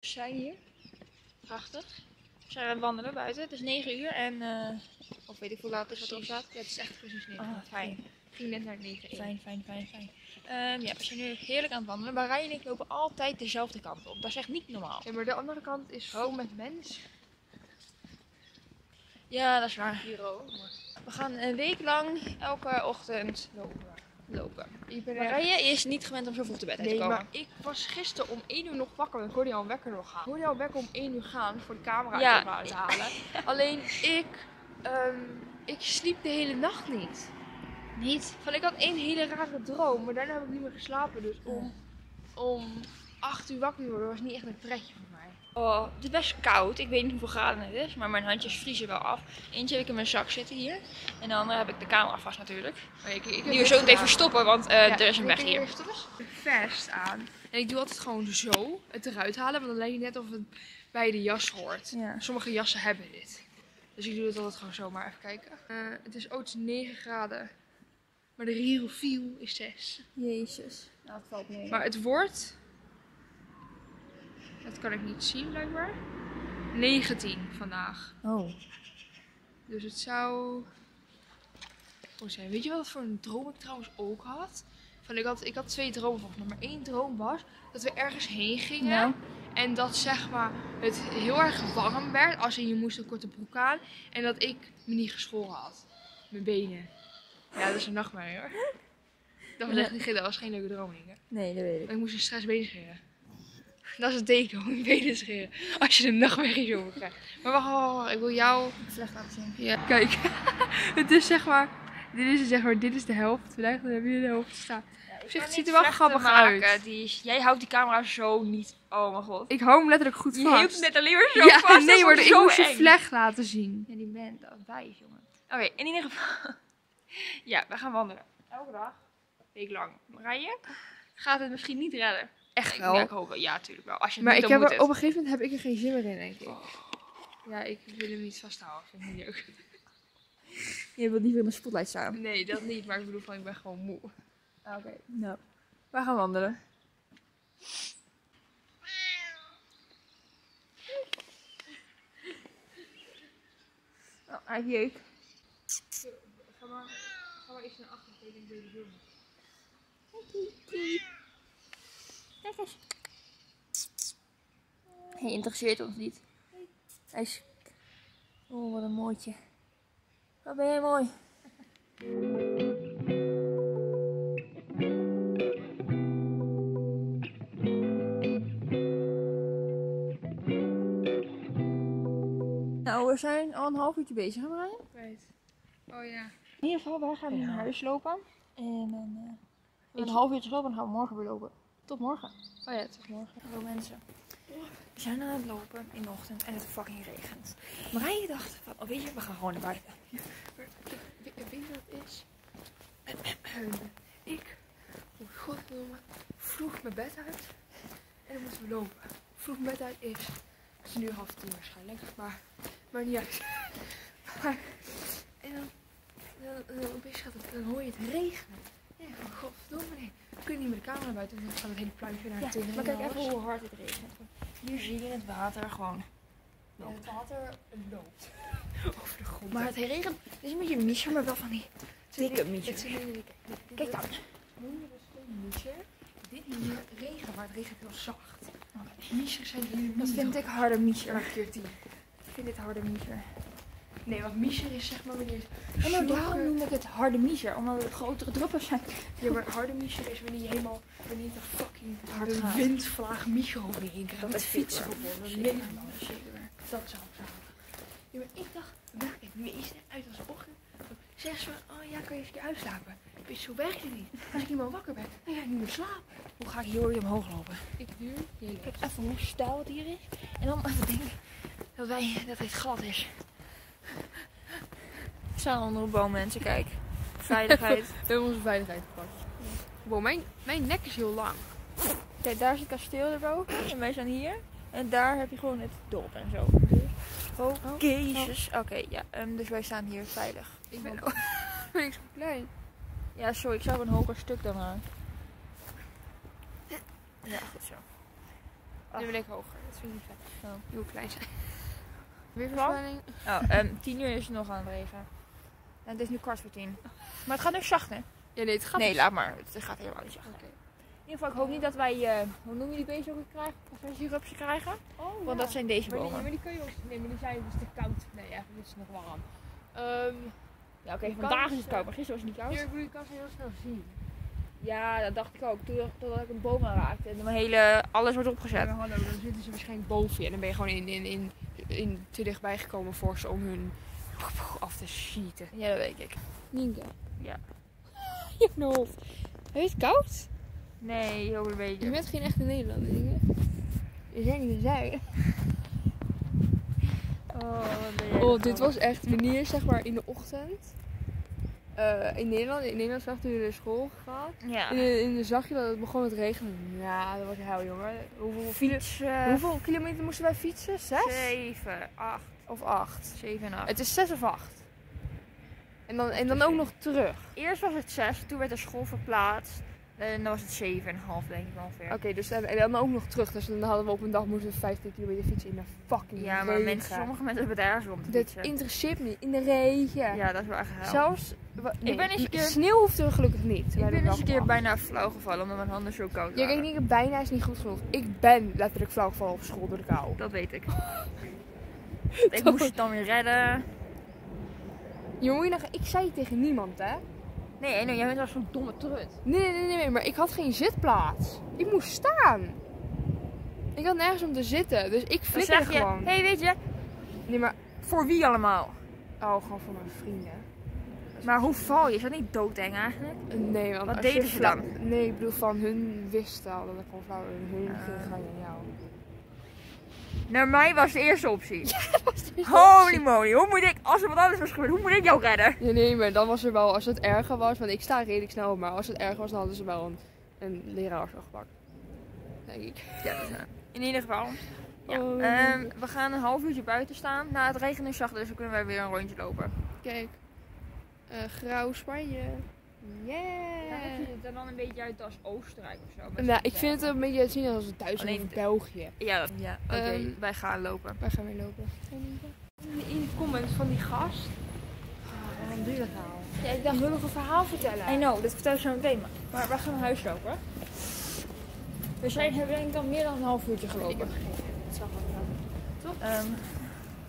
We zijn hier. Prachtig. We zijn aan het wandelen buiten. Het is 9 uur en... eh, of weet ik hoe laat het is wat erop staat. Ja, het is echt precies 9. Ah, fijn. Ik ging net naar 9 Fijn, fijn, fijn, fijn. Ehm, ja, we zijn nu heerlijk aan het wandelen. Maar Ryan en ik lopen altijd dezelfde kant op. Dat is echt niet normaal. Ja, maar de andere kant is vol met mensen. Ja, dat is waar. Hier ook. We gaan een week lang elke ochtend lopen. Lopen. ik ben. Ryan is niet gewend om zo vroeg te bed uit te Nee, komen. maar ik was gisteren om 1 uur nog wakker. want Ik hoorde jou een wekker nog gaan. Ik hoorde jou wekker om 1 uur gaan voor de camera Ja. uit te halen. Alleen ik, ehm, ik sliep de hele nacht niet. Niet? Van, ik had één hele rare droom, maar daarna heb ik niet meer geslapen. Dus om, om 8 uur wakker worden was niet echt een pretje. Oh, het is best koud. Ik weet niet hoeveel graden het is, maar mijn handjes vriezen wel af. Eentje heb ik in mijn zak zitten hier. En de andere heb ik de camera vast natuurlijk. Maar ik, ik heb Die we dit zo meteen verstoppen, want eh, Ja, er is een ik weg heb hier. toch eens een vest aan. En ik doe altijd gewoon zo het eruit halen, want dan lijkt het net of het bij de jas hoort. Ja. Sommige jassen hebben dit. Dus ik doe het altijd gewoon zo, maar even kijken. Eh, het is ook 9 graden. Maar de real feel is 6. Jezus. Nou, het valt mee. Maar het wordt... Dat kan ik niet zien blijkbaar. 19 vandaag. Oh. Dus het zou... Hoe zijn. Weet je wat voor een droom ik trouwens ook had? Van, ik, had ik had twee dromen volgens mij. Maar één droom was dat we ergens heen gingen. Nou. En dat zeg maar het heel erg warm werd. Als in je moest een korte broek aan. En dat ik me niet geschoren had. Mijn benen. Ja, dat is een nachtmerrie hoor. Dat was echt niet, dat was geen leuke droom. Inge. Nee, dat weet ik. Maar ik moest een stress benen scheren. Dat is een teken om je benen scheren. Als je een nachtmerrie over krijgt. Maar wacht, wacht, wacht. Ik wil jou... Slecht laten zien. Ja, kijk. het is zeg maar... Dit is zeg maar, dit is de helft. Vandaag dan heb je de helft staan. Op zich, het ziet er wel grappig uit. Die jij houdt die camera zo niet. Oh mijn god. Ik hou hem letterlijk goed Je vast. hield het net alleen maar zo ja, vast. nee, maar ik zo moest je vleg laten zien. Ja, die bent dat wijs, jongen. Oké, in ieder geval. ja, we gaan wandelen. Elke dag. Week lang. Rijden? Gaat het misschien niet redden? Echt wel. ja, ik hoop wel. Ja, natuurlijk wel. Als je het Maar moet, ik heb moet er, op een gegeven moment heb ik er geen zin meer in, denk ik. Ja, ik wil hem niet vasthouden. Vind ik niet leuk. Je wilt niet weer in de spotlight staan. Nee, dat niet. Maar ik bedoel van, ik ben gewoon moe. Oké, nou. We gaan wandelen. Oh, hij jeuk. Ga maar, ga maar eens naar achter. Ik denk dat je doen. Kijk eens. Hij interesseert ons niet. Hij is... Oh, wat een mooitje. Wat ben jij mooi. Nou, we zijn al een half uurtje bezig, hè Marije? Kwijt. Oh ja. In ieder geval, wij gaan nu naar huis lopen. En dan... eh, Ik- een half uurtje gelopen en dan gaan we morgen weer lopen. Tot morgen. Oh ja, is morgen. Hallo mensen. We zijn aan het lopen in de ochtend en het fucking regent. Marije dacht, van, oh, weet je, we gaan gewoon naar buiten. Wat het is? ik, oh god noemen, vroeg mijn bed uit. En dan moesten we lopen. Vroeg mijn bed uit is, het is nu half tien waarschijnlijk, maar, maar niet uit. Maar, en dan, dan, dan, het, dan hoor je het regenen. Ja, van godverdomme nee. We kunnen niet met de camera naar buiten, want dan gaat het hele pluimpje naar Ja, maar kijk even hoe hard het regent. Hier zie je het water gewoon. Ja, het water loopt over de grond. Maar het regent, het is een beetje miesje, maar wel van die dikke miesje. Is kijk. Dan. Noem je geen miesje? Dit hier regen, maar het regent heel zacht. Miesjes zijn hele Dat vind ik harde miesje. Ik vind dit harde miesje. Nee, want miesje is zeg maar wanneer En nou, zwakke- daarom noem ik het harde miesje, omdat het grotere druppels zijn. Ja, maar harde miesje is wanneer je helemaal, wanneer je de fucking Hard de gaat. windvlaag miesje over je heen krijgt. Dat Met fietsen gewoon. Dat is Zeker. Dat zou ik zeggen. Ja, maar ik dacht, vandaag het meeste uit als ochtend. Zeggen ze van, oh ja, kan je keer uitslapen? Ik zo werkt het niet. Als ik eenmaal wakker ben, dan ga ik niet meer slapen. Hoe ga ik hier weer omhoog lopen? Ik duur. Kijk even hoe stijl het hier is. En dan even denken dat, wij, dat het glad is. We staan onder een boom mensen, kijk. Veiligheid. We hebben onze veiligheid gepakt. Wow, mijn, mijn nek is heel lang. Kijk, daar is het kasteel erboven. En wij zijn hier. En daar heb je gewoon het dorp en zo. Oh, Oh, Jezus. Oké, ja. ehm, dus wij staan hier veilig. Ik ben, oh, ben ik zo klein. Ja, sorry. Ik zou een hoger stuk dan aan. Ja, goed zo. Nu wil ik hoger. Dat vind ik niet fijn. Oh. Je moet klein zijn. Weer Weersvoorspelling. Oh, ehm, tien uur is het nog aan het regen. En het is nu kwart voor tien. Maar het gaat nu zacht, hè? Ja, nee, het gaat Nee, niet. laat maar. Het gaat helemaal niet zacht. Oké. In ieder geval, ik hoop niet dat wij, eh, hoe noem je die beesten ook weer krijgen? Of wij sirupsje krijgen. Oh, Want ja. dat zijn deze Maar die, bomen. maar die kun je ook... Nee, maar die zijn dus te koud. Nee, eigenlijk is het nog warm. Ehm Ja, oké, vandaag is het dus, koud, maar gisteren was het niet koud. hier, ik bedoel, je kan ze heel snel zien. Ja, dat dacht ik ook. Toen, totdat ik een boom raakte en mijn hele, alles wordt opgezet. hallo, dan zitten ze waarschijnlijk boven je. En dan ben je gewoon in, in, in, in te dichtbij gekomen voor ze om hun af te schieten. Ja, dat weet ik. Nienke. Ja. Je hebt een hoofd. Heb je het koud? Nee, heel een Je beetje. bent geen echte Nederlander, Nienke. Je zijn niet zij. Oh, wat ben jij Oh, dit was echt wanneer, zeg maar, in de ochtend. Eh, in Nederland, in Nederland zag toen je naar school gaat. Ja. In de zag je dat het begon met regenen. Ja, dat was hel, jongen. Hoeveel, file- Fiets, eh, hoeveel kilometer moesten wij fietsen? Zes? Zeven, acht, Of acht? zeven en acht. Het is zes of acht. En dan, en dan ook nog terug. Eerst was het zes, toen werd de school verplaatst. En dan was het zeven en een half, denk ik ongeveer. Oké, dus en, en dan ook nog terug. Dus dan hadden we op een dag moesten we 15 kilometer fietsen in de fucking Ja, maar regen. mensen, sommige mensen hebben het ergens om te Dit fietsen. interesseert me. In de regen. Ja, dat is wel echt hel. Zelfs... nee, ben eens een keer- Sneeuw hoeft er gelukkig niet. ik ben eens een keer bijna flauw gevallen omdat mijn handen zo koud Ja, waren. kijk, niet, bijna is niet goed genoeg. Ik ben letterlijk flauw gevallen op school door de kou. Dat weet ik. ik Dat- moest het dan weer redden. Nog, ik zei het tegen niemand, hè? Nee, jij bent wel zo'n domme trut. Nee, nee, nee, nee, maar ik had geen zitplaats. Ik moest staan. Ik had nergens om te zitten, dus ik je, gewoon. hé hey, weet je, Nee, maar... voor wie allemaal? Oh, gewoon voor mijn vrienden. Maar hoe val je? Is dat niet doodeng eigenlijk? Nee, want Wat deden ze dan? Nee, ik bedoel van hun wisten al dat ik gewoon flauw en hun Ah. gingen gaan aan jou. Naar mij was de eerste optie. Holy Holy moly, hoe moet ik, als er wat anders was gebeurd, hoe moet ik jou redden? Ja, nee, maar dan was er wel, als het erger was, want ik sta redelijk snel, maar als het erger was, dan hadden ze wel een, een leraar zo gepakt. Denk ik. Ja, dat is, eh, in ieder geval. Ja, Oh, ehm, we gaan een half uurtje buiten staan. Na het regenen is zacht, dus dan kunnen wij weer een rondje lopen. Kijk, eh grauw Spanje. Ja, Yeah! ziet het er dan een beetje uit als Oostenrijk of zo. Nou, ik vind het een beetje zien als Duitsland Alleen of België. Ja, ja. oké, Ehm, wij gaan lopen. Waar gaan we lopen? In de comments van die gast. Ah, waarom doe je dat nou? Ja, ik dacht, ik wil nog een verhaal vertellen. I know, dat vertel je zo meteen. Maar, maar we gaan naar huis lopen. We zijn, hebben denk ik al meer dan een half uurtje Ik gelopen. heb geen idee. Het zag er wel uit. Ehm,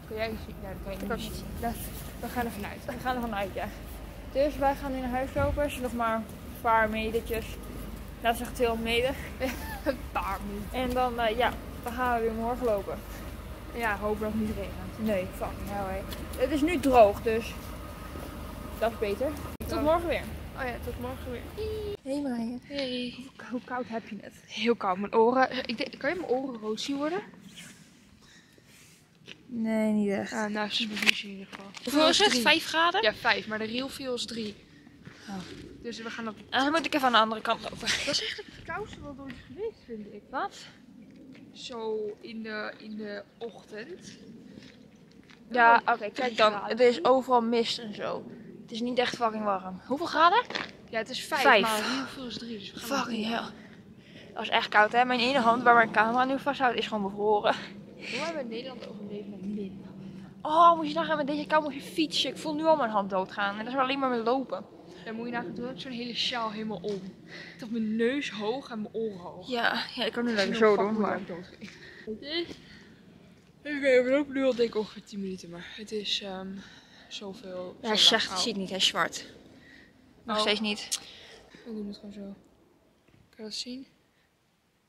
Kun jij zien? Ja, dat kan je Ik niet zien. Dat- We gaan er vanuit. we gaan ervan uit, ja. Dus wij gaan nu naar huis lopen. Er zijn nog maar een paar metertjes. Laten we zeggen 200 meter. Een paar minuten. En dan, eh, ja, dan gaan we weer morgen lopen. Ja, hopen dat het niet regent. Nee, fucking hell, hé. Het is nu droog, dus dat is beter. Tot morgen weer. Oh ja, tot morgen weer. Hey Marije. Hey. Hoe koud heb je het? Heel koud. Mijn oren. Ik denk, kan je mijn oren rood zien worden? Nee, niet echt. Ah, nou, ze is bevriezen in ieder geval. Hoeveel is het? 5 graden? Ja, vijf. Maar de real feel is drie. Oh. Dus we gaan op... Dan moet ik even aan de andere kant lopen. Dat is eigenlijk het koudste wat ooit geweest, vind ik. Wat? Zo in de, in de ochtend. Ja, oké, kijk dan. Het is overal mist en zo. Het is niet echt fucking warm. Hoeveel graden? Ja, het is vijf, Vijf. maar real feel is drie. Dus we gaan naar Fucking hell. Dat is echt koud, hè? Mijn ene hand waar mijn camera nu vasthoudt is gewoon bevroren. Hoe hebben we in Nederland overleefd Oh, moet je nagaan, met deze kou moet je fietsen. Ik voel nu al mijn hand doodgaan. En dat is alleen maar met lopen. Dan moet je nagaan, toen had ik zo'n hele sjaal helemaal om. Ik had mijn neus hoog en mijn oren hoog. Ja, ja ik kan nu lekker Zo doen, maar... Oké, we lopen nu al denk ik ongeveer 10 minuten, maar het is ehm zoveel. Hij zo zegt, je ziet niet, hij is zwart. Nog Oh. steeds niet. We doen het gewoon zo. Kan je dat zien?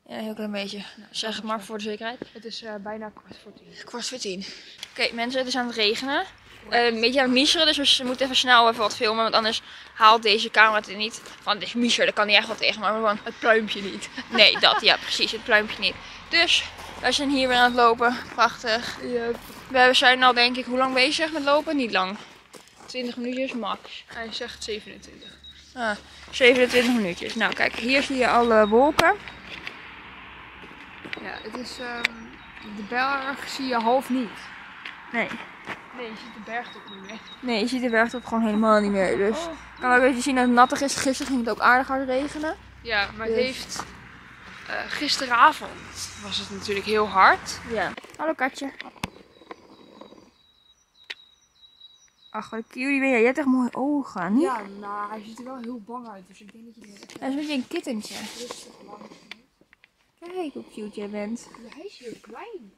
Ja, een heel klein beetje. Zeg het maar voor de zekerheid. Het is eh, bijna kwart voor tien. Kwart voor tien. Oké, mensen, het is aan het regenen. Eh, een beetje aan het miezeren, dus we moeten even snel even wat filmen. Want anders haalt deze camera het niet. Van, het is miser, daar kan niet echt wat tegen. Maar gewoon, Het pluimpje niet. nee, dat, ja, precies. Het pluimpje niet. Dus, wij zijn hier weer aan het lopen. Prachtig. Yep. We zijn al, denk ik, hoe lang bezig met lopen? Niet lang. 20 minuutjes max. Hij zegt 27. Ah, 27 minuutjes. Nou, kijk, hier zie je alle wolken. Ja, het is. ehm, de berg zie je half niet. Nee, Nee, je ziet de bergtop niet meer. nee, je ziet de bergtop gewoon helemaal niet meer. Dus, Oh. ik kan ook even zien dat het nattig is. Gisteren ging het ook aardig hard regenen. Ja, maar Dus- het heeft Eh, gisteravond was het natuurlijk heel hard. Ja. Hallo katje. Ach, wat cutie ben jij. Je hebt echt mooie ogen. Niet? Ja, nou, hij ziet er wel heel bang uit. Dus ik denk dat je echt Dat is een beetje een kittentje. rustig lang Kijk hoe cute jij bent. Hij is heel klein.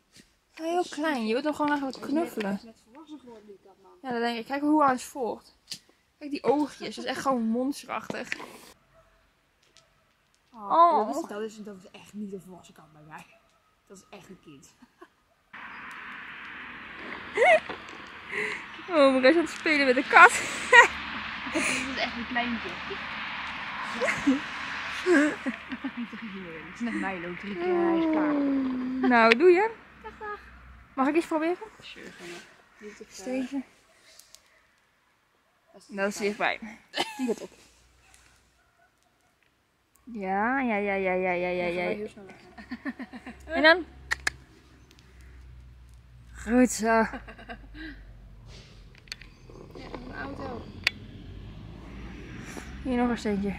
Heel klein. Je wilt hem gewoon eigenlijk wat knuffelen. Hij is net volwassen geworden, die kat man. Ja, dan denk ik. Kijk hoe hij ons volgt. Kijk die oogjes. Dat is echt gewoon monsterachtig. Oh. Dat, is, dat, is, dat is echt niet een volwassen kat bij mij. Dat is echt een kind. Oh, maar hij is aan het spelen met de kat. Dat is echt een kleintje. Het is net Milo, drie keer hij is klaar. Nou, doe je. Mag ik eens proberen? Sure, ga maar. Niet te ver. Steentje. Dat is te fijn. Die gaat op. Ja, ja, ja, ja, ja, ja, ja, ja. En dan? Goed zo. Ja, een auto. Hier nog een steentje.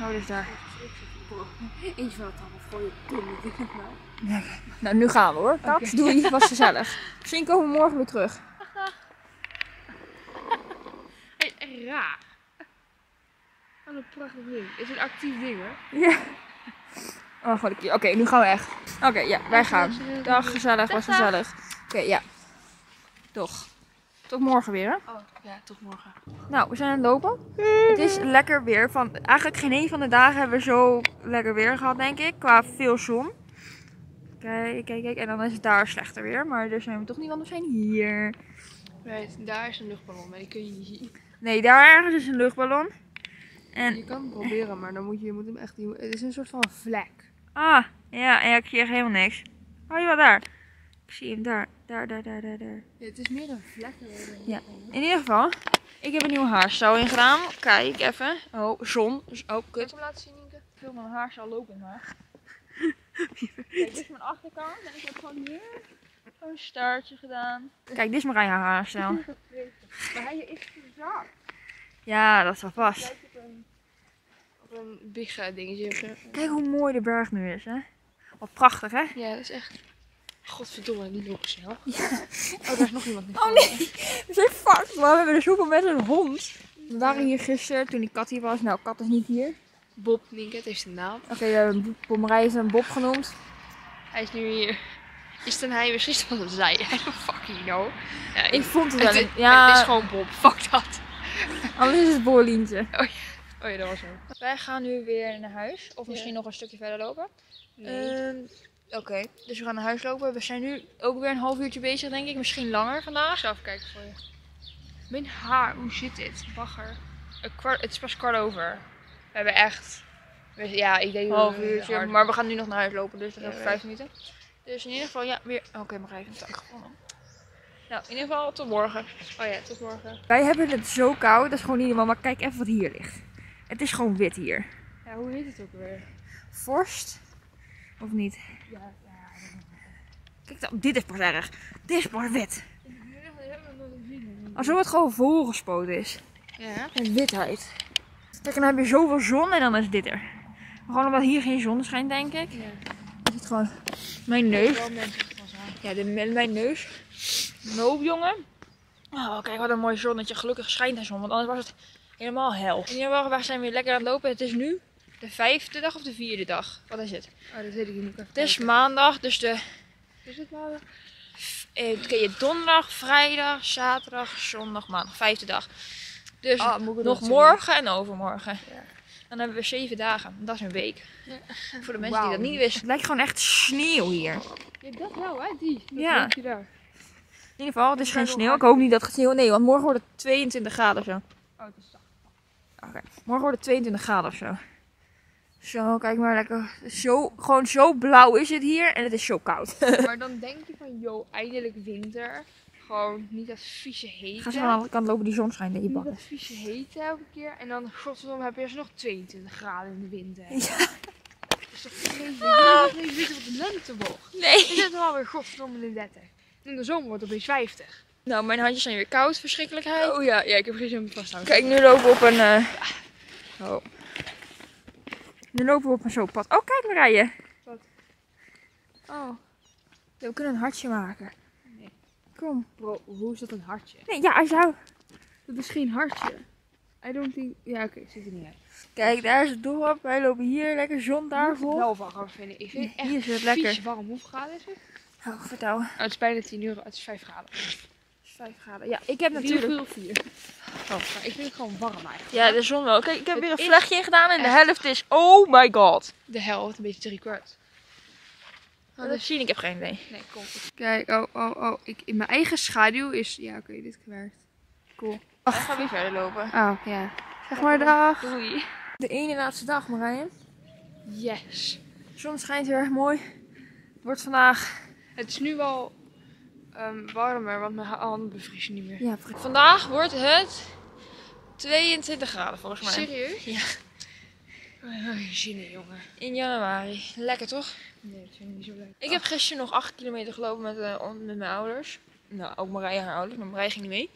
Oh, dus daar. Eentje van het allemaal voor je. Nou. Nou, nu gaan we hoor. Kat, doei. Was gezellig. Misschien komen we morgen weer terug. Is echt raar. Wat een prachtig ding. Is een actief ding hoor. Ja. Oh, keer. Oké, nu gaan we echt. Oké, ja, wij gaan. Dag, gezellig. Was gezellig. Oké, ja. Toch. Tot morgen weer, hè? Oh, ja, tot morgen. Nou, we zijn aan het lopen. Het is lekker weer. Van, eigenlijk geen een van de dagen hebben we zo lekker weer gehad, denk ik. Qua veel zon. Kijk, kijk, kijk. En dan is het daar slechter weer. Maar daar zijn we toch niet, want we zijn hier. Daar is een luchtballon, maar die kun je niet zien. Nee, daar ergens is een luchtballon. En, Je kan het proberen, maar dan moet je, je moet hem echt... je Het is een soort van vlek. ah, ja, ja, ik zie echt helemaal niks. Oh, je wat daar. Ik zie hem daar. Daar, daar, daar, daar, daar. Ja, het is meer een vlek. Ja. In ieder geval, ik heb een nieuwe haarstijl ingedaan. Kijk even. Oh, zon. Dus- Oh, kut. hem laten zien, Nienke? veel mijn haarstijl lopen maar. Kijk, dit is mijn achterkant. En ik heb gewoon hier een staartje gedaan. Kijk, dit is mijn haarstijl. Maar hij is verzakt. Ja, dat is wel vast. Lijkt op een, op een big dingetje. Kijk hoe mooi de berg nu is, hè. Wat prachtig, hè? Ja, dat is echt... Godverdomme, niet nog snel. Oh, daar is nog iemand. Oh nee, we zijn vast. Maar we hebben dus zoveel met een hond. We waren hier gisteren toen die kat hier was. Nou, kat is niet hier. Bob, Nienke, het heeft een naam. Oké, we hebben Pomerij is een Bob genoemd. Hij is nu hier. Is een hij? Misschien wel een zij. I don't fucking know. Ja, Ik vond het wel het, een... het Ja, is gewoon Bob. Fuck dat. anders is het Boorlientje. Oh ja, dat was zo. Wij gaan nu weer naar huis. Of misschien nog een stukje verder lopen. Ehm, Oké, dus we gaan naar huis lopen. We zijn nu ook weer een half uurtje bezig, denk ik. Misschien langer Ik vandaag. zal even kijken voor je. Mijn haar, hoe zit dit? Bagger. Kwart, het is pas kwart over. We hebben echt... we- Ja, ik denk Een half uurtje. hard- Maar we gaan nu nog naar huis lopen, dus dat is Ja, vijf minuten. Dus in ieder geval, ja, weer... Oké, maar even een tak. Nou, in ieder geval tot morgen. Oh ja, tot morgen. Wij hebben het zo koud, dat is gewoon niet normaal. Maar kijk even wat hier ligt. Het is gewoon wit hier. Ja, hoe heet het ook weer? Vorst? Of niet? Ja, ja. Kijk dan, dit is pas erg. Dit is pas wit. Alsof het gewoon volgespoten is. Ja? En witheid. Kijk, en dan heb je zoveel zon en dan is dit er. Gewoon omdat hier geen zon schijnt, denk ik. Ja. Is het gewoon mijn neus. Ja, de, mijn neus. Noop, jongen. Oh, kijk wat een mooi zonnetje. Gelukkig schijnt de zon, want anders was het helemaal hel. In ieder geval, wij zijn weer lekker aan het lopen. Het is nu de vijfde dag of de vierde dag. Wat is het? Oh, dat weet ik niet. Het is maandag, dus de Is het nou? eh, ken je donderdag, vrijdag, zaterdag, zondag, maandag. Vijfde dag. Dus Ah, nog nog morgen en overmorgen. Ja. Dan hebben we zeven dagen. Dat is een week. Ja. Voor de mensen die dat niet wisten. Het lijkt gewoon echt sneeuw hier. Ja, dat wel, hè? Die. Dat Ja. lampje daar. In ieder geval, het is geen sneeuw. Ik hoop niet dat het sneeuw... Nee, want morgen wordt het 22 graden zo. Oh, het is zacht. Morgen wordt het 22 graden of zo. Zo, kijk maar lekker. Zo, gewoon zo blauw is het hier en het is zo koud. maar dan denk je van, yo, eindelijk winter. Gewoon niet dat vieze hete. Ga ze van de andere kant lopen, die zon schijnt in je Niet bakken. dat vieze hete elke keer. En dan, godverdomme, heb je alsnog 22 graden in de winter. Ja. Dat is toch vreselijk. Je moet niet weten wat de lente wordt. Nee. Dan zitten we alweer godverdomme in de 30. En in de zomer wordt het opeens 50. Nou, mijn handjes zijn weer koud, verschrikkelijkheid. Oh ja, ja ik heb geen zin om. Kijk, nu lopen we op een... eh, Oh. Nu lopen we op een zo'n pad. Oh, kijk Marije. Wat? Oh. Ja, we kunnen een hartje maken. Nee. Kom. Bro, hoe is dat een hartje? Nee, ja, als jou. Dat is geen hartje. I don't think... Ja, oké, ziet er niet uit. Kijk, daar is het dorp. Wij lopen hier lekker zon daar vol. wel warm vinden. Ik vind het echt Hier is het lekker. warm. Hoeveel graden is het? Oh, vertel. Nou, het is bijna 10 euro. Het is 5 graden. 5 graden. Ja, ik heb Natuurlijk. natuurlijk. 4. Oh, maar ik vind het gewoon warm eigenlijk. Ja, de zon wel. Kijk, ik heb Het weer een vlechtje in gedaan en de helft is. Oh my god. De helft, een beetje drie kwart. Oh, dat zie ik. Ik heb geen idee. Nee, kom. Kijk, oh, oh, oh. Ik, in mijn eigen schaduw is... Ja, oké, dit werkt. Cool. Dan gaan we weer verder lopen. Oh, ja. Zeg maar dag. Doei. De ene laatste dag, Marije. Yes. De zon schijnt heel erg mooi. Het wordt vandaag. Het is nu wel ehm, warmer, want mijn handen bevriezen niet meer. Ja, vandaag wordt het 22 graden volgens mij. Serieus? Ja. Oh, je zin in, jongen. In januari. Lekker toch? Nee, dat vind ik niet zo leuk. Ik heb gisteren nog 8 kilometer gelopen met, eh, on- met mijn ouders. Nou, ook Marije en haar ouders, maar Marije ging niet mee.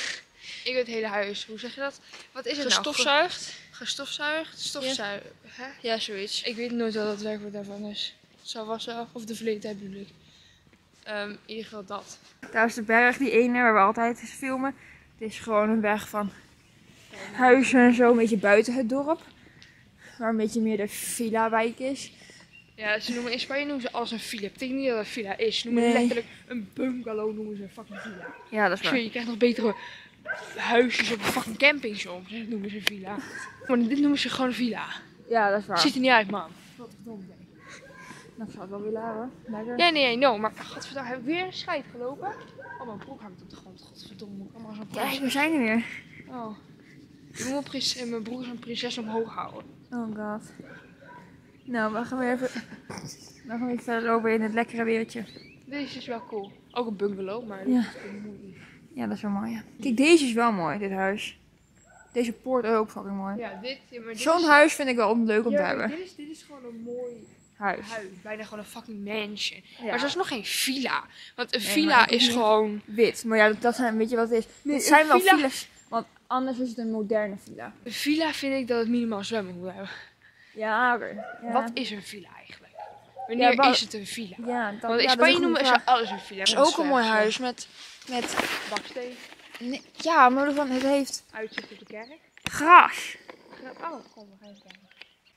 Ik het hele huis. Hoe zeg je dat? Wat is het Gestofzuigd. nou? Gestofzuigd? Stofzuigen. Hè? Ja, zoiets. Ik weet nooit wat het werkwoord daarvan is. Zou was zo. Of de verleden tijd bedoel ik. Ehm, in ieder geval dat. Daar is de berg, die ene waar we altijd filmen. Het is gewoon een berg van huizen en zo, een beetje buiten het dorp. Waar een beetje meer de villa-wijk is. Ja, ze noemen in Spanje noemen ze alles een villa. Betekent niet dat het een villa is. Ze noemen Nee. letterlijk een bungalow noemen ze een fucking villa. Ja, dat is zweer, je krijgt nog betere huisjes op een fucking camping soms. Dat noemen ze een villa. Maar dit noemen ze gewoon een villa. Ja, dat is waar. Ziet er niet uit, man. Wat verdomme. Ik zou het wel willen hebben. Lekker. Ja, nee, nee, no. Maar godverdomme, heb ik weer een scheid gelopen? Oh, mijn broek hangt op de grond. Godverdomme, moet ik allemaal zo'n prijs. we zijn er weer. Oh. Ik moet mijn, eh, mijn broer zo'n prinses omhoog houden. Oh god. Nou, we gaan weer even, we gaan weer verder lopen in het lekkere weertje. Deze is wel cool. Ook een bungalow, maar Ja. dat is. Ja, dat is wel mooi. Ja. Kijk, deze is wel mooi, dit huis. Deze poort ook fucking mooi. Ja, dit, ja, dit Zo'n is, huis vind ik wel leuk om te ja, hebben. dit is, dit is gewoon een mooi Huis. huis. Bijna gewoon een fucking mansion. Ja. Maar dat is nog geen villa. Want een Nee, villa is gewoon... Wit. Maar ja, dat- dat zijn, weet je wat het is? Nee, het zijn wel villa- villas. Want anders is het een moderne villa. Een villa vind ik dat het minimaal zwemmen moet hebben. Ja, oké. Ja. Wat is een villa eigenlijk? Wanneer Ja, is het een villa? Ja, dat, Want in Spanje noemen ze alles een villa. Het is ook een mooi huis met... met Baksteen, nee, ja, maar van, het heeft uitzicht op de kerk. gras. Oh, kom, we gaan kijken.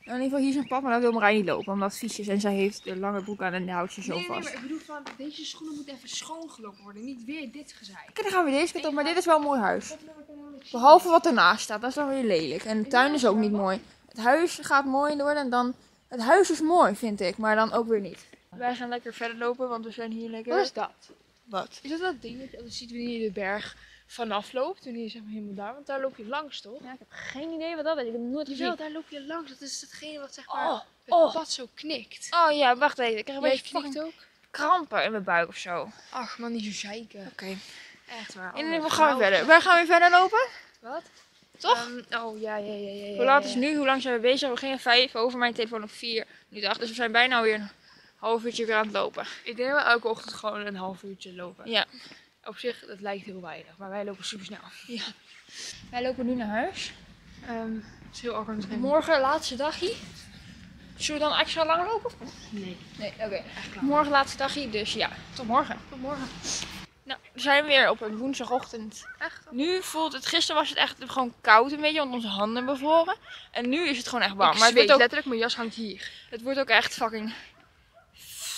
In ieder geval, hier is een pad, maar daar wil Marij niet lopen. Omdat het vies is en zij heeft de lange broek aan en houdt ze zo Nee, nee, vast. maar ik bedoel van, deze schoenen moeten even schoongelopen worden. Niet weer dit gezeik. Kijk, dan gaan we deze kant op, maar dit is wel een mooi huis. Nou, Behalve wat ernaast staat, dat is dan weer lelijk. En de tuin is ook niet mooi. Het huis gaat mooi worden en dan... Het huis is mooi, vind ik, maar dan ook weer niet. Wij gaan lekker verder lopen, want we zijn hier lekker... Wat is dat? Wat? Is dat dat ding dat je altijd ziet wanneer je de berg vanaf loopt? Wanneer je zeg maar helemaal daar, want daar loop je langs toch? Ja, ik heb geen idee wat dat is. Ik heb het nooit Jawel, gezien. daar loop je langs. Dat is hetgene wat zeg maar Oh, het oh. pad zo knikt. Oh ja, wacht even. Ik krijg een Jij beetje knikt ook? krampen in mijn buik of zo. Oké. Ach man, niet zo zeiken. Echt waar. In Oh, geval gaan we verder. Waar gaan we verder lopen? Wat? Toch? Ehm, oh ja, ja, ja, ja. Hoe laat is ja. nu? Hoe lang zijn we bezig? We gingen vijf over mijn telefoon nog vier. Nu acht. Dus we zijn bijna alweer een half uurtje weer aan het lopen. Ik denk dat we elke ochtend gewoon een half uurtje lopen. Ja. Op zich, dat lijkt heel weinig, maar wij lopen super snel. Wij lopen nu naar huis. Ehm het is heel awkward. Morgen laatste dagje. Zullen we dan extra lang lopen? Nee. Nee, oké. Echt klaar. Morgen laatste dagje, dus ja, tot morgen. Tot morgen. Nou, we zijn weer op een woensdagochtend. Echt? Nu voelt het, gisteren was het echt gewoon koud een beetje, want onze handen bevroren. En nu is het gewoon echt warm. Ik Maar het wordt, ook, letterlijk, mijn jas hangt hier. het wordt ook echt fucking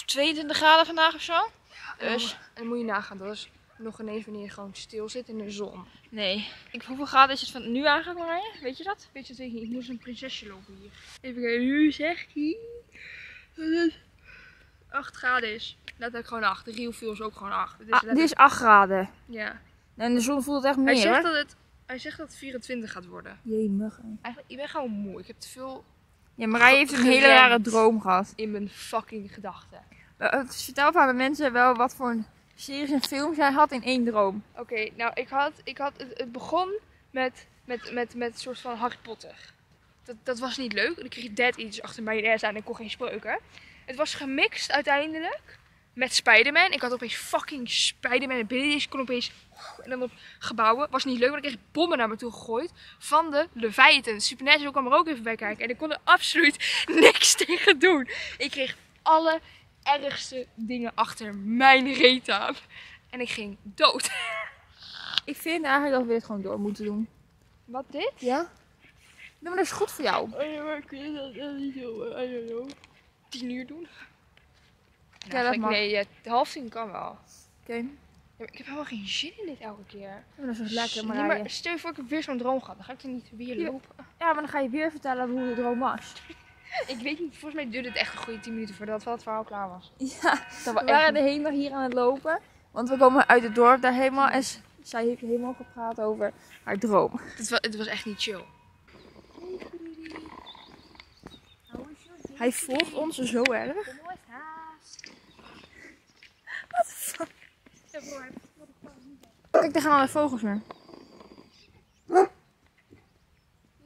22 graden vandaag of zo. Dus, En dan moet je nagaan, dat is nog ineens wanneer je gewoon stil zit in de zon. nee. Ik, hoeveel graden is het van nu eigenlijk, Marije? Weet je dat? Weet je ik niet? Ik moest een prinsesje lopen hier. Even kijken, nu zegt hij dat het 8 graden is. Letterlijk gewoon 8. De Rio viel is ook gewoon 8. Het is Ah, dit letterlijk- is 8 graden. Ja. En de zon voelt het echt Hij meer, zegt, hoor. dat het, hij zegt dat het 24 gaat worden. Jemig. Eigenlijk, ik ben gewoon moe. Ik heb te veel Ja, Marije heeft een hele rare droom gehad. in mijn fucking gedachten. Uh, het vertel aan de mensen wel wat voor een series en films jij had in één droom. Oké, nou ik had, ik had het, begon met, met, met, met een soort van Harry Potter. Dat, dat was niet leuk. Ik kreeg Dead iets achter mijn neus aan en ik kon geen spreuken. Het was gemixt uiteindelijk met Spider-Man. Ik had opeens fucking Spider-Man in binnen. Ik kon opeens en dan op gebouwen. Was niet leuk, want ik kreeg bommen naar me toe gegooid. Van de Leviathan. Supernatural kwam er ook even bij kijken. En ik kon er absoluut niks tegen doen. Ik kreeg alle ergste dingen achter mijn reet aan. En ik ging dood. Ik vind eigenlijk dat we dit gewoon door moeten doen. Wat dit? Ja? Nee, maar dat is goed voor jou. Oh ja, maar kun je dat niet zo, I don't know, tien uur doen? Ja, dat mag. Nee, eh, half tien kan wel. Oké. Ja, maar ik heb helemaal geen zin in dit elke keer. Dat is lekker, Nee, Marije. maar stel je voor ik heb weer zo'n droom gehad. Dan ga ik er niet weer Ja. lopen. Ja, maar dan ga je weer vertellen hoe de droom was. Ik weet niet, volgens mij duurde het echt een goede 10 minuten voordat het verhaal klaar was. Ja, Dat we waren de hele dag hier aan het lopen. Want we komen uit het dorp daar helemaal. En zij heeft helemaal gepraat over haar droom. het, was, het was echt niet chill. Hij volgt ons zo erg. Wat fuck? Kijk, daar gaan alle vogels weer.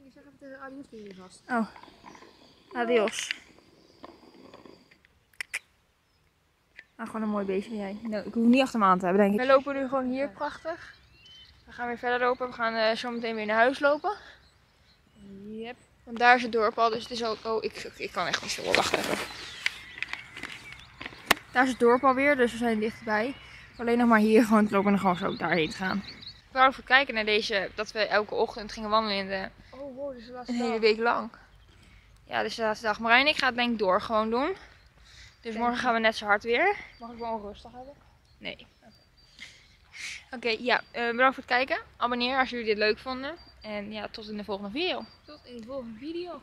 Ik zeg even tegen vast. Oh. Adios. Nou, gewoon een mooi beestje jij. Nou, ik hoef niet achter me aan te hebben, denk We ik. lopen nu gewoon hier prachtig. We gaan weer verder lopen. We gaan eh, zo meteen weer naar huis lopen. Yep. Want daar is het dorp al, dus het is ook... Oh, ik, ik kan echt niet stil. Wacht even. Daar is het dorp alweer, dus we zijn dichtbij. Alleen nog maar hier gewoon te lopen en dan gewoon zo daarheen te gaan. We wouden even kijken naar deze... Dat we elke ochtend gingen wandelen in de... Oh, wow, dus de laatste Een hele week lang. Ja, dus de laatste dag. Marijn en ik gaan het denk ik door gewoon doen. Dus morgen gaan we net zo hard weer. Mag ik wel rustig hebben? Nee. Oké, ja. eh, bedankt voor het kijken. Abonneer als jullie dit leuk vonden. En ja, tot in de volgende video. Tot in de volgende video.